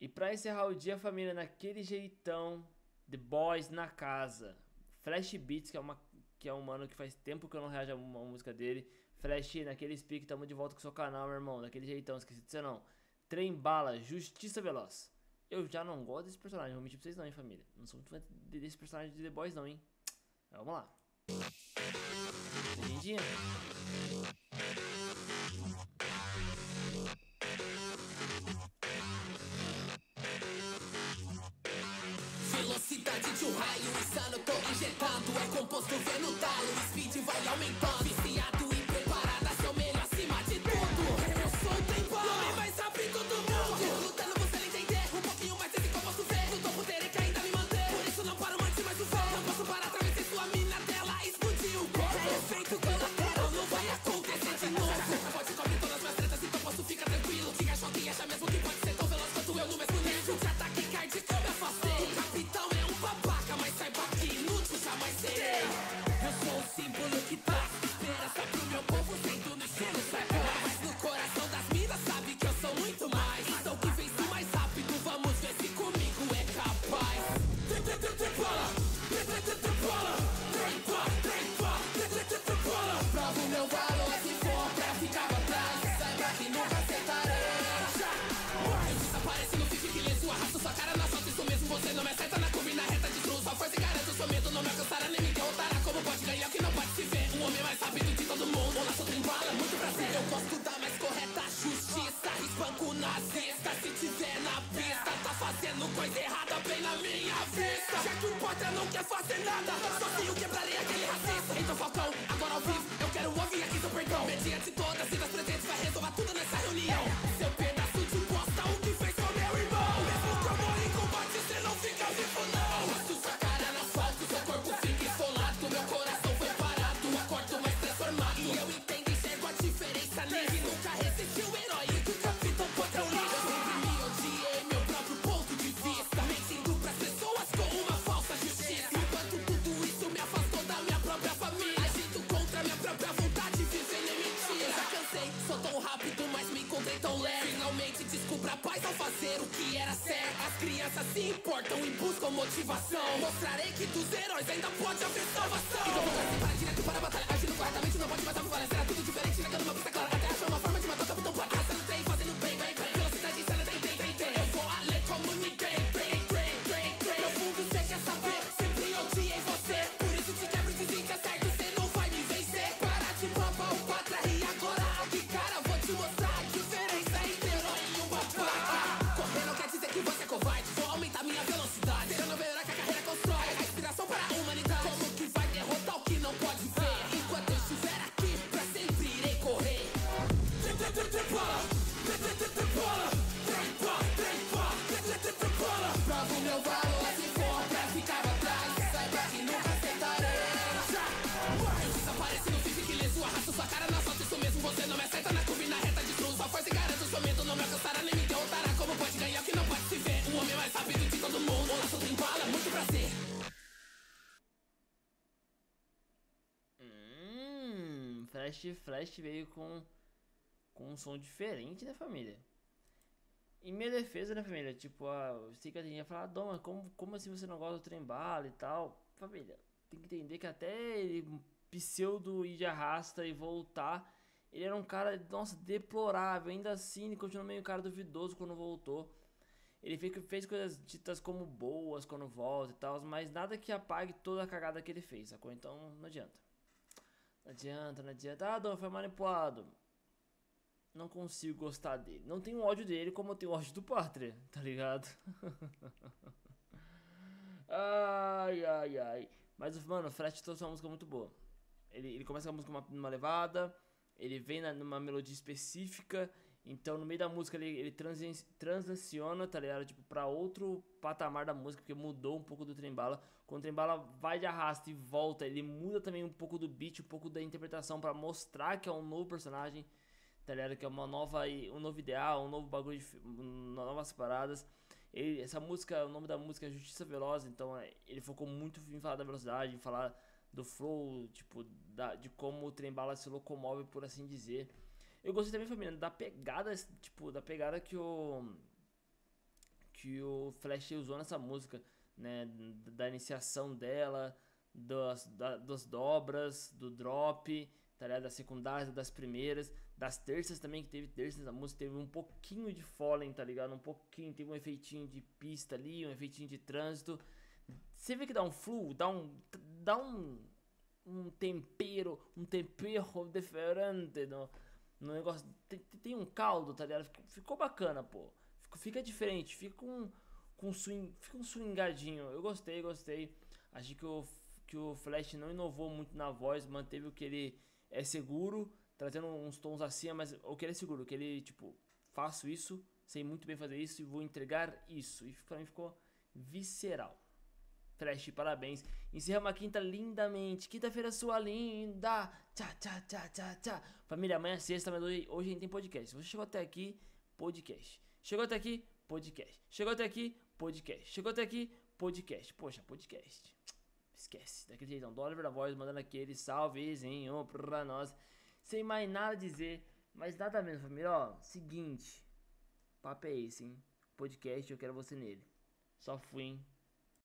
E pra encerrar o dia, família, naquele jeitão, The Boys na casa. Flash Beats, que é, uma, que é um mano que faz tempo que eu não reajo a uma música dele. Flash, naquele speak, tamo de volta com o seu canal, meu irmão. Daquele jeitão, esqueci de você não. Trem Bala, Justiça Veloz. Eu já não gosto desse personagem, vou mentir pra vocês não, hein, família. Não sou muito fã desse personagem de The Boys não, hein. Vamos lá. Lindinha. Um raio fazendo coisa errada bem na minha vista. Já que o Potter não quer fazer nada Sozinho quebrarei aquele racista. Então Falcão, agora ao vivo Eu quero ouvir aqui seu perdão. Mediante todas e das presentes Vai resolver tudo nessa reunião. Seu Finalmente descubra a paz ao fazer o que era certo. As crianças se importam e buscam motivação. Mostrarei que dos heróis ainda pode haver salvação. Então vou trazer para direto para a batalha. Agindo corretamente não pode mais prevalecer Flash Flash veio com, com um som diferente, né, família? Em minha defesa, né, família? Tipo, a, eu sei que a gente ia falar, Doma, como, como assim você não gosta do trem bala e tal? Família, tem que entender que até ele pseudo ir de arrasta e voltar, ele era um cara, nossa, deplorável. Ainda assim, ele continuou meio cara duvidoso quando voltou. Ele fez, fez coisas ditas como boas quando volta e tal, mas nada que apague toda a cagada que ele fez, sacou? Então não adianta. Não adianta, não adianta. Ah, Dom, foi manipulado. Não consigo gostar dele. Não tenho ódio dele como eu tenho ódio do Pátria, tá ligado? ai, ai, ai. Mas, mano, o Flash trouxe uma música muito boa. Ele, ele começa com a música numa, numa levada, ele vem na, numa melodia específica, então no meio da música ele, ele transi, transiciona, tá ligado? Tipo, pra outro patamar da música, porque mudou um pouco do trembala. Quando o trembala vai de arrasto e volta, ele muda também um pouco do beat, um pouco da interpretação para mostrar que é um novo personagem, tá ligado? Que é uma nova, um novo ideal, um novo bagulho, de, novas paradas. Ele, essa música, o nome da música é Justiça Veloz, então é, ele focou muito em falar da velocidade, em falar do flow, tipo, da, de como o trem bala se locomove, por assim dizer. Eu gostei também, família, da pegada, tipo, da pegada que o que o Flash usou nessa música, né? Da iniciação dela, das, da, das dobras, do drop, tá ligado? Das secundárias, das primeiras, das terças também, que teve terças, a música teve um pouquinho de Fallen, tá ligado? Um pouquinho, teve um efeitinho de pista ali, um efeitinho de trânsito. Você vê que dá um flu, dá um. dá um. um tempero, um tempero diferente no, no negócio. Tem, tem um caldo, tá ligado? Ficou, ficou bacana, pô. Fica, fica diferente, fica com, com swing, fica um swingadinho. Eu gostei, gostei. Achei que o, que o Flash não inovou muito na voz, manteve o que ele é seguro, trazendo uns tons acima, mas o que ele é seguro, que ele, tipo, faço isso, sei muito bem fazer isso e vou entregar isso. E pra mim ficou visceral. Flash, parabéns. Encerra uma quinta lindamente. Quinta-feira sua linda. Tchá, tchá, tchá, tchá, tchá. Família, amanhã é sexta, mas hoje, hoje a gente tem podcast. Você chegou até aqui, podcast. Chegou até aqui, podcast. Chegou até aqui, podcast. Chegou até aqui, podcast. Poxa, podcast. Esquece. Daquele jeitão. Do Oliver da Voz mandando aquele salvezinho pra nós. Sem mais nada a dizer. Mas nada mesmo, família. Ó, seguinte. Papo é esse, hein? Podcast, eu quero você nele. Só fui, hein?